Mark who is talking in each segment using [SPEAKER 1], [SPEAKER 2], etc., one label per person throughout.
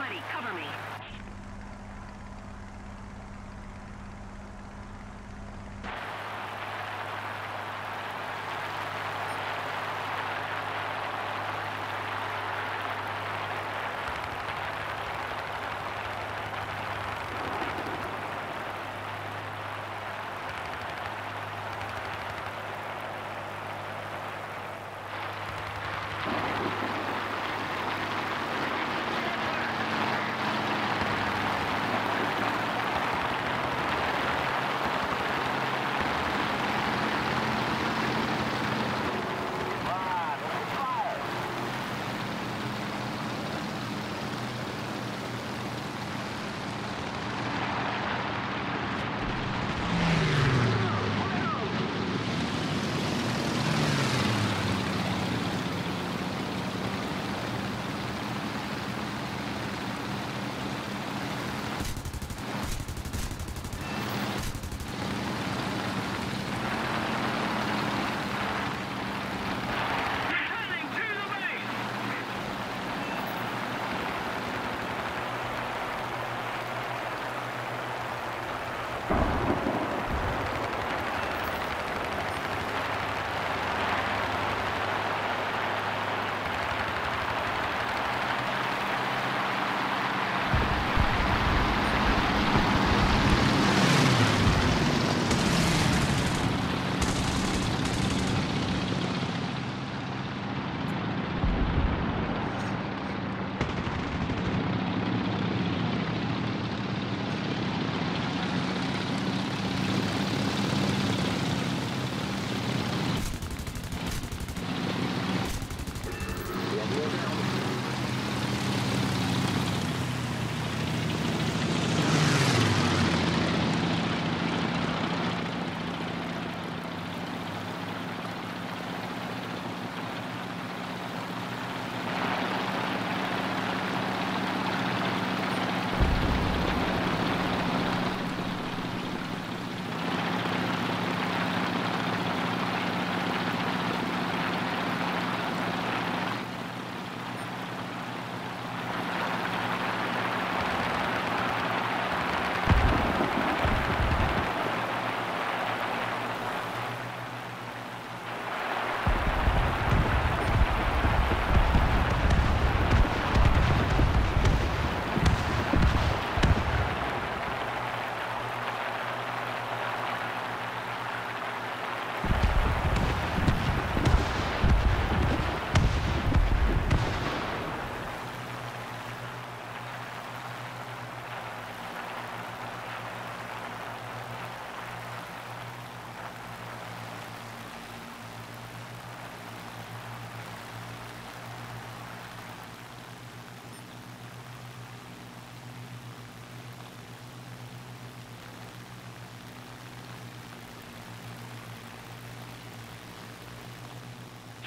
[SPEAKER 1] Somebody cover me.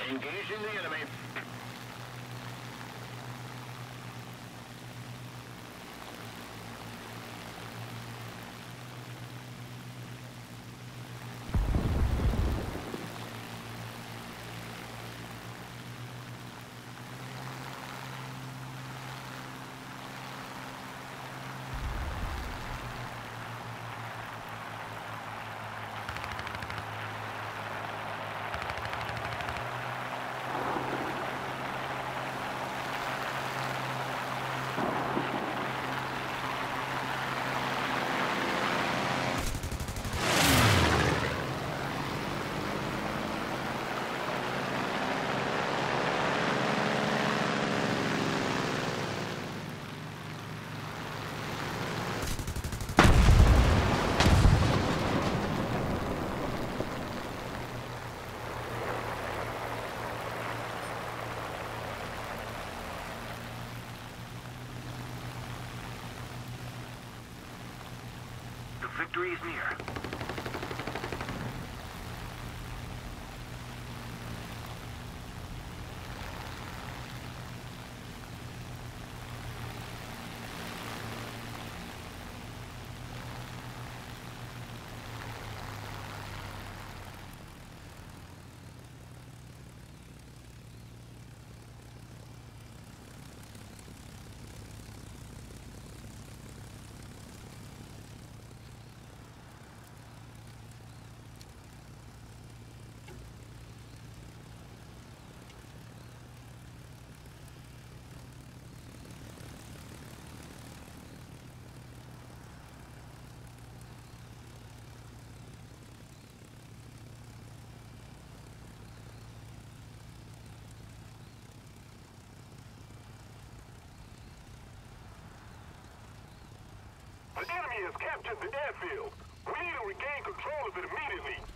[SPEAKER 1] Engaging the enemy. Victory is near.
[SPEAKER 2] The enemy has captured the airfield. We need to regain control of it immediately.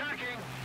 [SPEAKER 1] Tracking.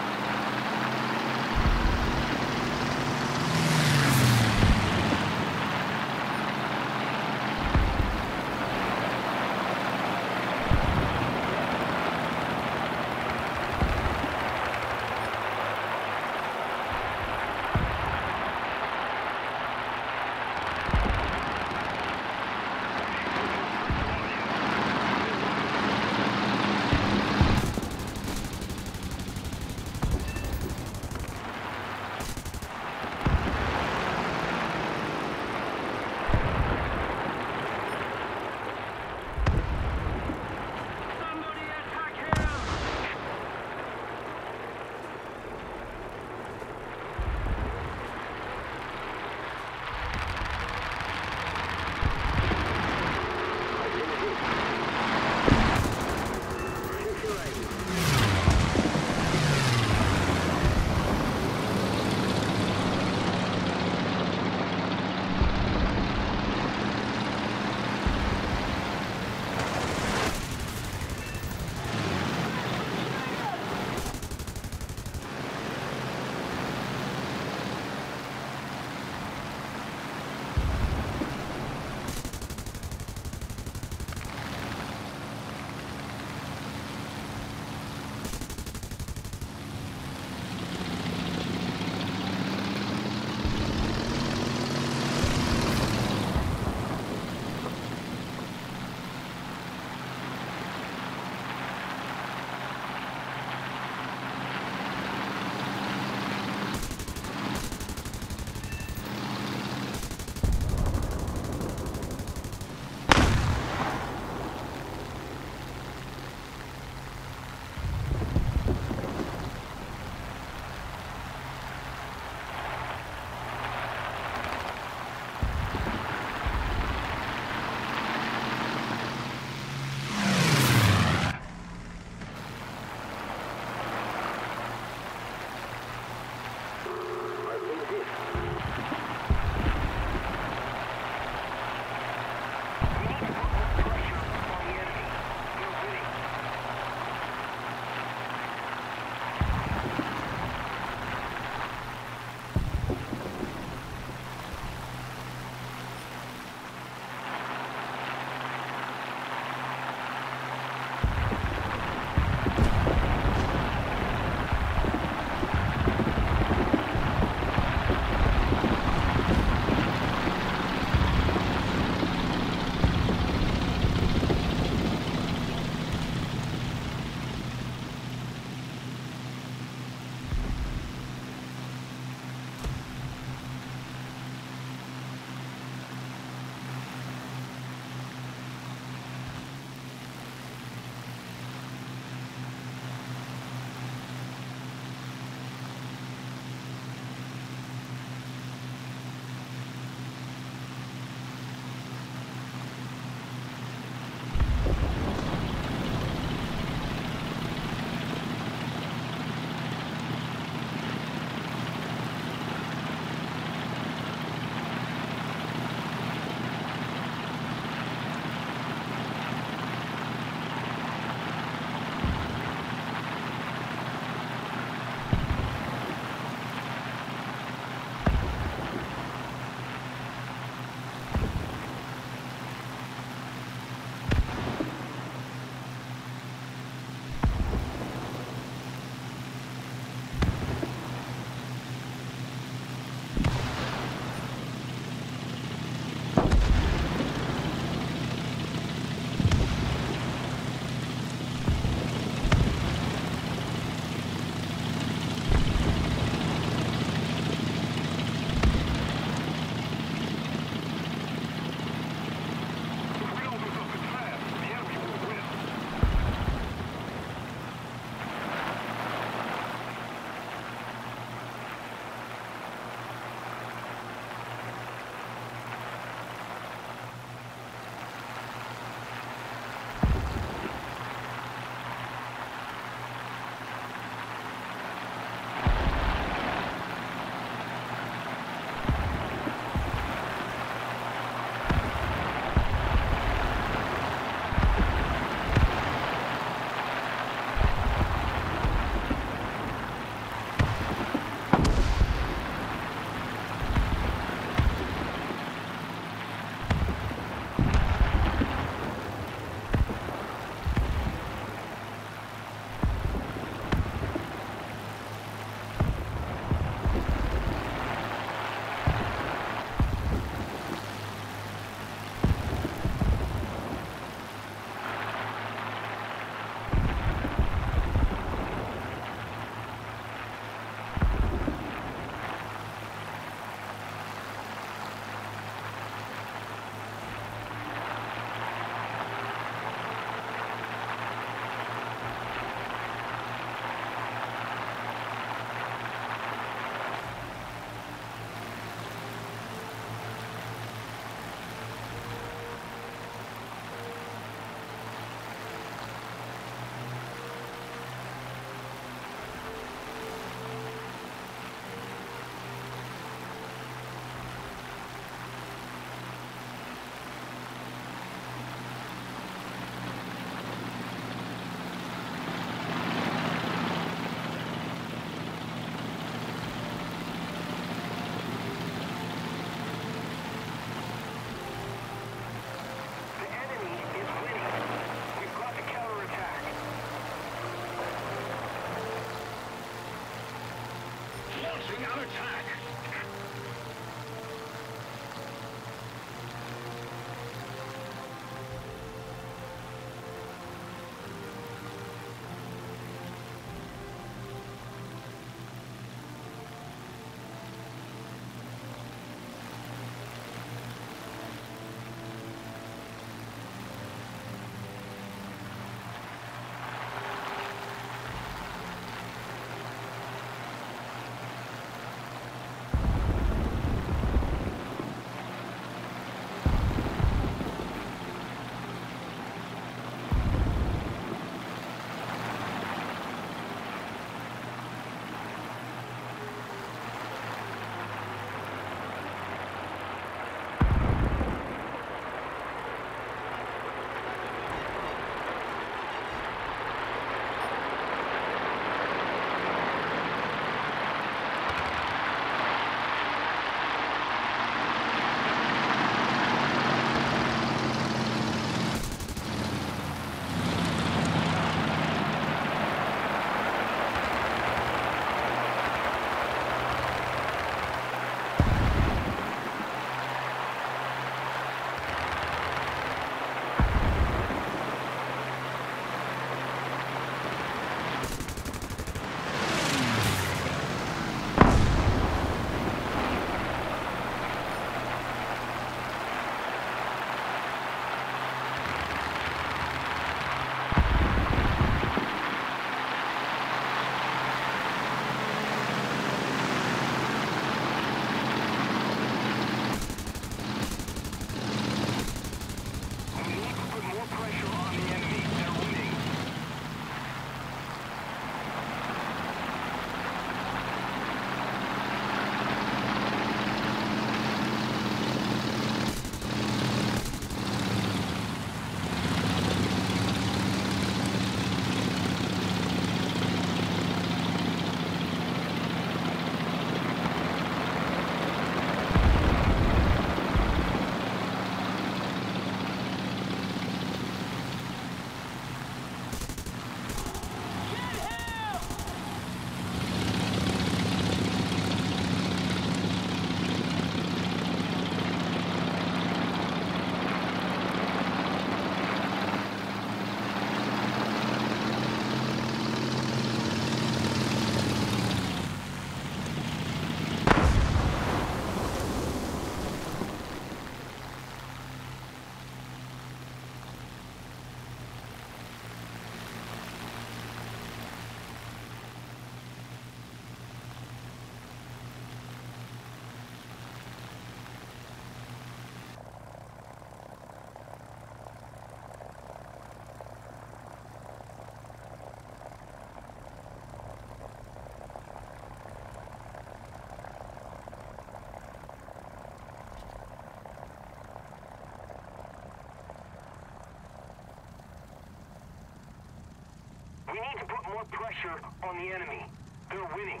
[SPEAKER 2] More pressure on the enemy. They're winning.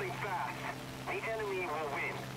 [SPEAKER 2] Something fast, the enemy will win.